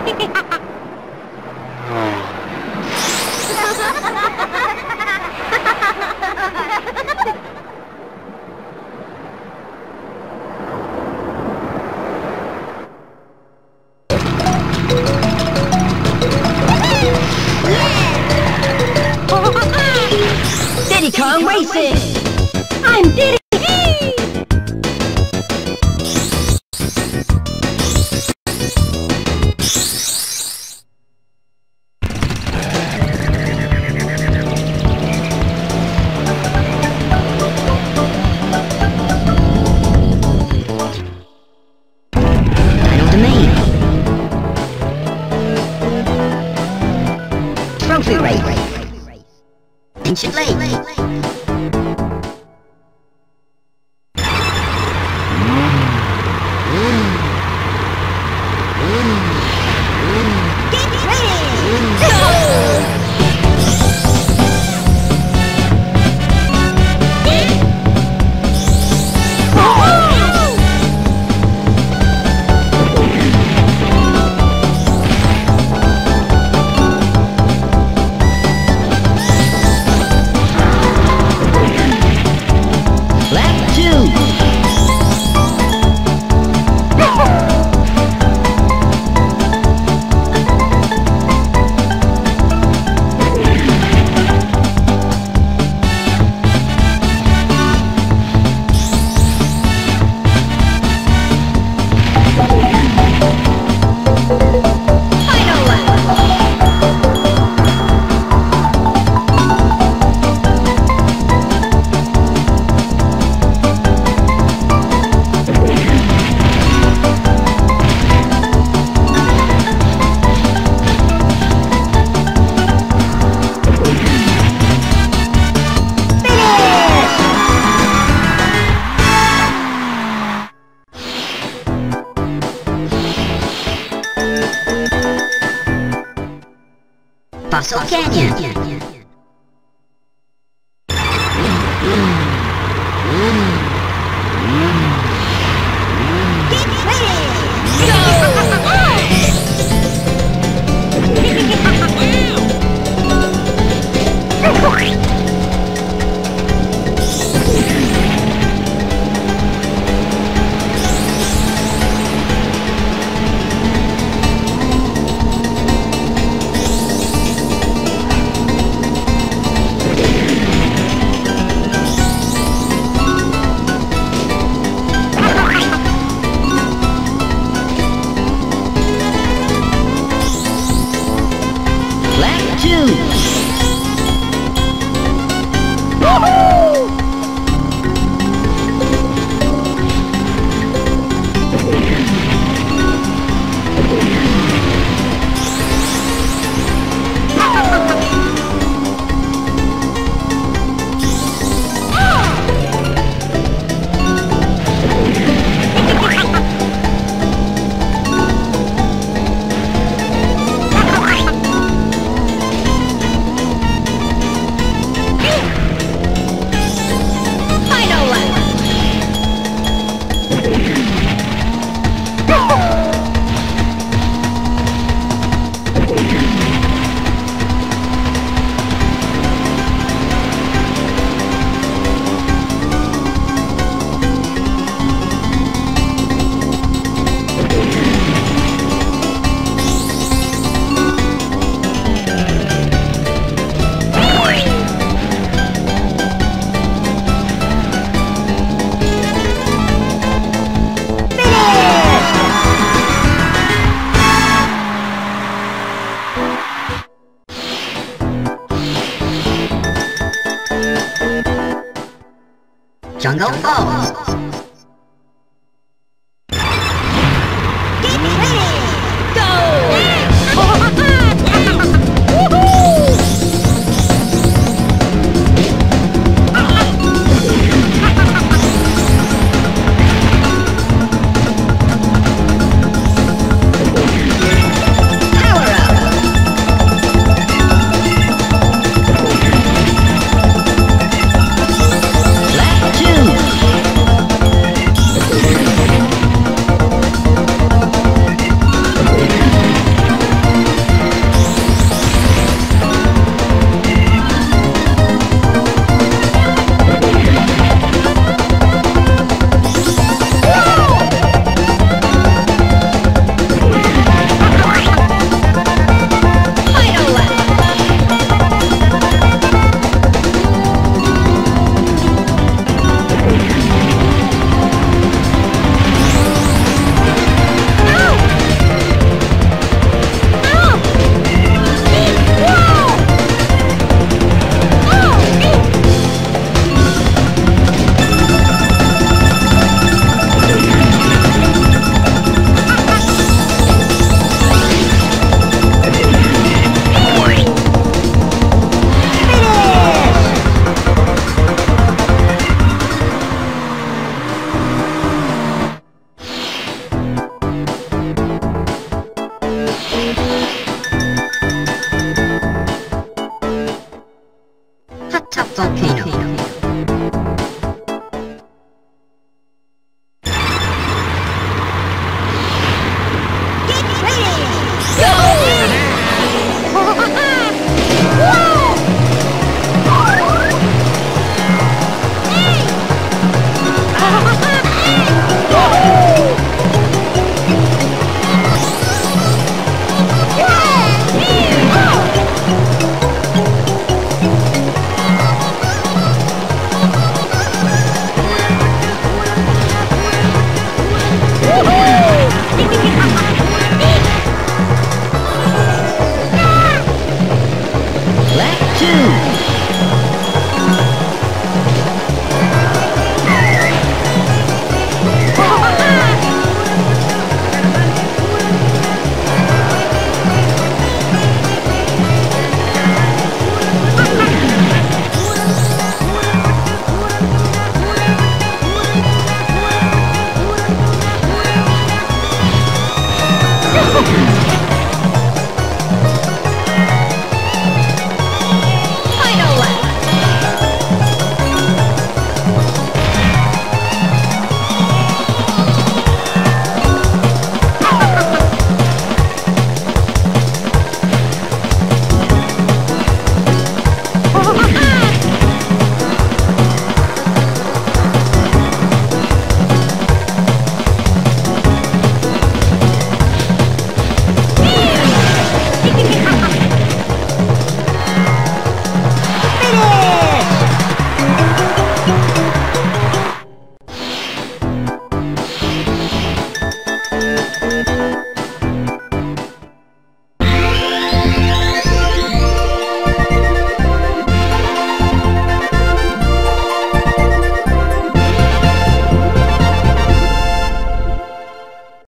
Diddy Kong Racing! I'm Diddy! Ancient Lake. Fossil Canyon. 讲高。